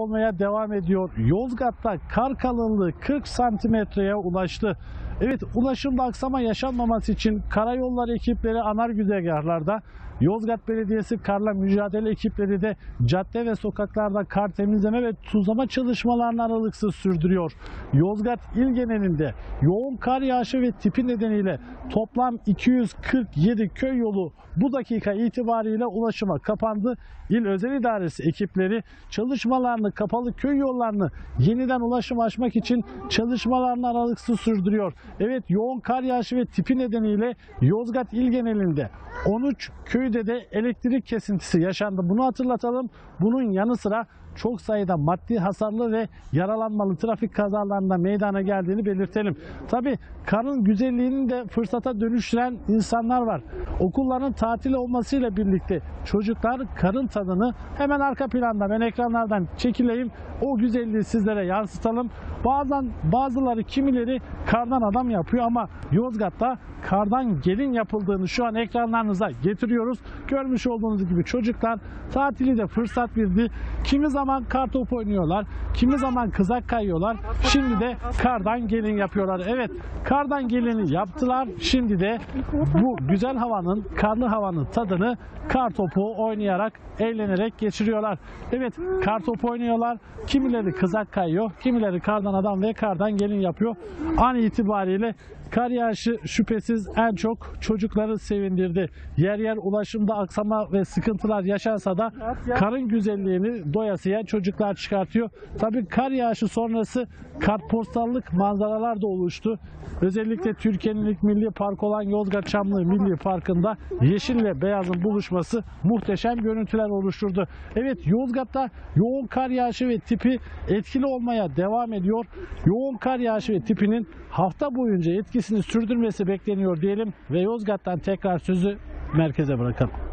olmaya devam ediyor. Yozgat'ta kar kalınlığı 40 santimetreye ulaştı. Evet ulaşımda aksama yaşanmaması için karayolları ekipleri anar güzergahlarda Yozgat Belediyesi karla mücadele ekipleri de cadde ve sokaklarda kar temizleme ve tuzlama çalışmalarını aralıksız sürdürüyor. Yozgat il genelinde yoğun kar yağışı ve tipi nedeniyle toplam 247 köy yolu bu dakika itibariyle ulaşıma kapandı. İl Özel İdaresi ekipleri çalışmalarını kapalı köy yollarını yeniden ulaşım açmak için çalışmalarını aralıksız sürdürüyor. Evet yoğun kar yağışı ve tipi nedeniyle Yozgat il genelinde 13 köyde de elektrik kesintisi yaşandı. Bunu hatırlatalım. Bunun yanı sıra çok sayıda maddi hasarlı ve yaralanmalı trafik kazalarında meydana geldiğini belirtelim. Tabi karın güzelliğini de fırsata dönüştüren insanlar var. Okulların tatil olmasıyla birlikte çocuklar karın tadını hemen arka planda ben ekranlardan çekileyim. O güzelliği sizlere yansıtalım. Bazen bazıları kimileri kardan adam yapıyor ama Yozgat'ta kardan gelin yapıldığını şu an ekranlarınıza getiriyoruz. Görmüş olduğunuz gibi çocuklar tatili de fırsat bildi. Kimi zaman kar topu oynuyorlar, kimi zaman kızak kayıyorlar. Şimdi de kardan gelin yapıyorlar. Evet, kardan gelini yaptılar. Şimdi de bu güzel havanın, karlı havanın tadını kar topu oynayarak, eğlenerek geçiriyorlar. Evet, kar topu oynuyorlar. Kimileri kızak kayıyor, kimileri kardan adam ve kardan gelin yapıyor. An itibariyle Kar yağışı şüphesiz en çok çocukları sevindirdi. Yer yer ulaşımda aksama ve sıkıntılar yaşansa da karın güzelliğini doyasıya çocuklar çıkartıyor. Tabii kar yağışı sonrası kartpostallık manzaralar da oluştu. Özellikle Türkiye'nin ilk milli park olan Yozgat Çamlı Milli Parkı'nda yeşille beyazın buluşması muhteşem görüntüler oluşturdu. Evet Yozgat'ta yoğun kar yağışı ve tipi etkili olmaya devam ediyor. Yoğun kar yağışı ve tipinin hafta boyunca etkisini sürdürmesi bekleniyor diyelim ve Yozgat'tan tekrar sözü merkeze bırakalım.